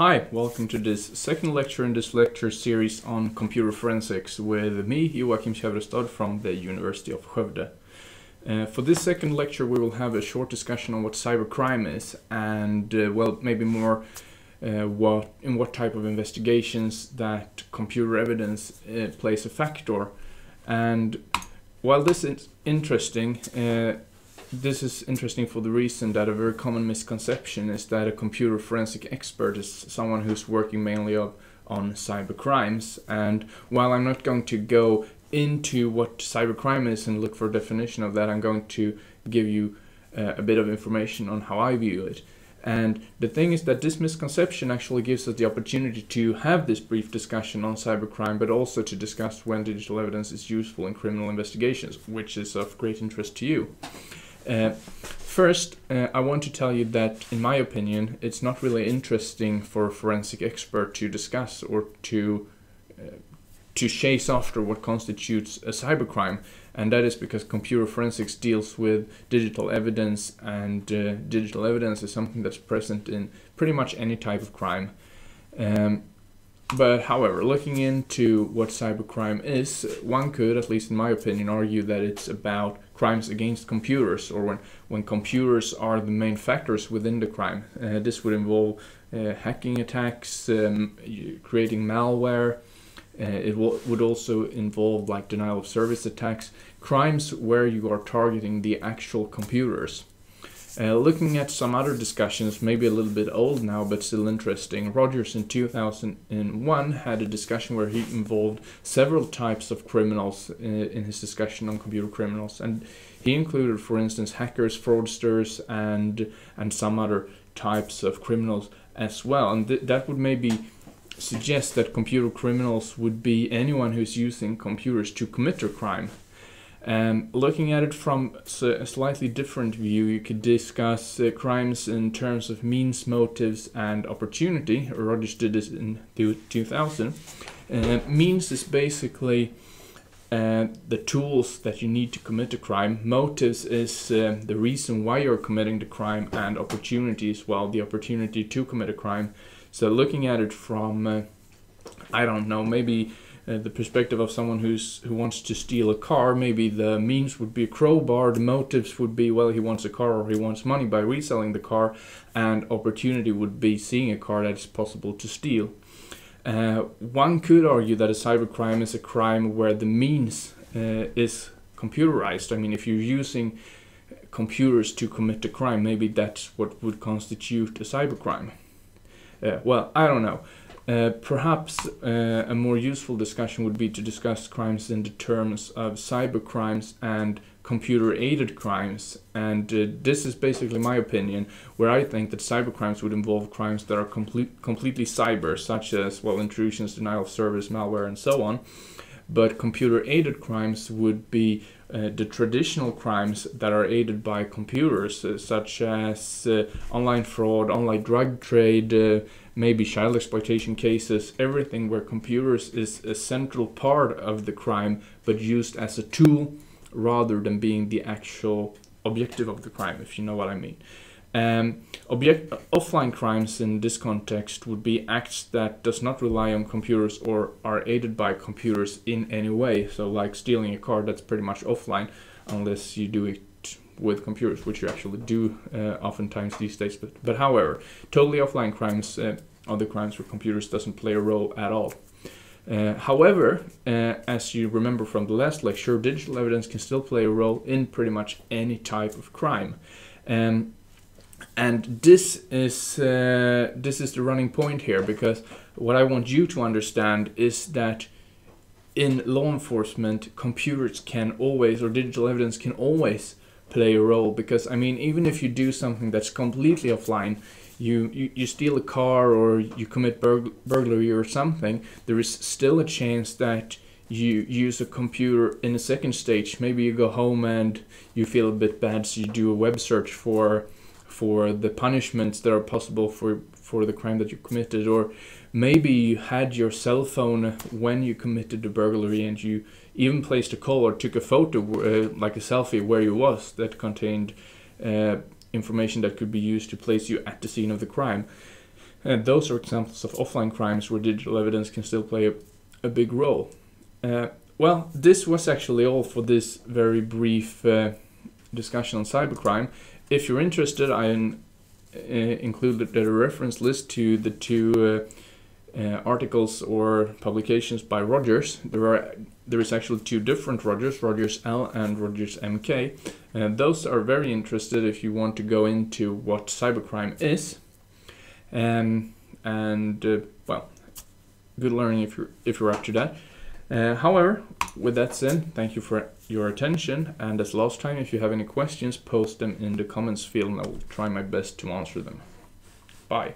Hi, welcome to this second lecture in this lecture series on computer forensics with me, Joakim Kävrestad from the University of Skövde. Uh, for this second lecture we will have a short discussion on what cybercrime is and, uh, well, maybe more uh, what in what type of investigations that computer evidence uh, plays a factor. And while this is interesting, uh, this is interesting for the reason that a very common misconception is that a computer forensic expert is someone who's working mainly on cyber crimes. And while I'm not going to go into what cyber cybercrime is and look for a definition of that, I'm going to give you uh, a bit of information on how I view it. And the thing is that this misconception actually gives us the opportunity to have this brief discussion on cybercrime, but also to discuss when digital evidence is useful in criminal investigations, which is of great interest to you. Uh, first, uh, I want to tell you that, in my opinion, it's not really interesting for a forensic expert to discuss or to uh, to chase after what constitutes a cybercrime, and that is because computer forensics deals with digital evidence, and uh, digital evidence is something that's present in pretty much any type of crime. Um, but however, looking into what cybercrime is, one could, at least in my opinion, argue that it's about crimes against computers, or when, when computers are the main factors within the crime. Uh, this would involve uh, hacking attacks, um, creating malware. Uh, it would also involve like denial of service attacks, crimes where you are targeting the actual computers. Uh, looking at some other discussions, maybe a little bit old now, but still interesting. Rogers in 2001 had a discussion where he involved several types of criminals in, uh, in his discussion on computer criminals, and he included, for instance, hackers, fraudsters, and and some other types of criminals as well. And th that would maybe suggest that computer criminals would be anyone who's using computers to commit a crime. Um, looking at it from a slightly different view, you could discuss uh, crimes in terms of means, motives, and opportunity. Rogers did this in 2000. Uh, means is basically uh, the tools that you need to commit a crime. Motives is uh, the reason why you're committing the crime, and opportunity as well, the opportunity to commit a crime. So looking at it from, uh, I don't know, maybe uh, the perspective of someone who's who wants to steal a car, maybe the means would be a crowbar, the motives would be well he wants a car or he wants money by reselling the car, and opportunity would be seeing a car that is possible to steal. Uh, one could argue that a cybercrime is a crime where the means uh, is computerized. I mean, if you're using computers to commit a crime, maybe that's what would constitute a cybercrime. Uh, well, I don't know. Uh, perhaps uh, a more useful discussion would be to discuss crimes in the terms of cyber crimes and computer aided crimes. And uh, this is basically my opinion, where I think that cyber crimes would involve crimes that are complete, completely cyber, such as well intrusions, denial of service, malware, and so on. But computer aided crimes would be uh, the traditional crimes that are aided by computers, uh, such as uh, online fraud, online drug trade, uh, maybe child exploitation cases, everything where computers is a central part of the crime but used as a tool rather than being the actual objective of the crime, if you know what I mean. Um, object offline crimes in this context would be acts that does not rely on computers or are aided by computers in any way. So like stealing a car, that's pretty much offline unless you do it with computers, which you actually do uh, oftentimes these days. But, but however, totally offline crimes, uh, other crimes where computers doesn't play a role at all. Uh, however, uh, as you remember from the last lecture, digital evidence can still play a role in pretty much any type of crime. Um, and this is uh, this is the running point here because what I want you to understand is that in law enforcement, computers can always or digital evidence can always play a role because I mean even if you do something that's completely offline you, you, you steal a car or you commit burg burglary or something there is still a chance that you use a computer in a second stage. Maybe you go home and you feel a bit bad so you do a web search for for the punishments that are possible for for the crime that you committed. Or maybe you had your cell phone when you committed the burglary and you even placed a call or took a photo, uh, like a selfie, where you was that contained uh, information that could be used to place you at the scene of the crime. And those are examples of offline crimes where digital evidence can still play a, a big role. Uh, well, this was actually all for this very brief uh, discussion on cybercrime. If you're interested, I uh, included a reference list to the two uh, uh, articles or publications by Rogers. There are there is actually two different Rogers, Rogers L and Rogers MK. And those are very interested if you want to go into what cybercrime is. Um, and uh, well, good learning if you're if you're up to that. Uh, however, with that said, thank you for your attention. And as last time, if you have any questions, post them in the comments field and I will try my best to answer them. Bye.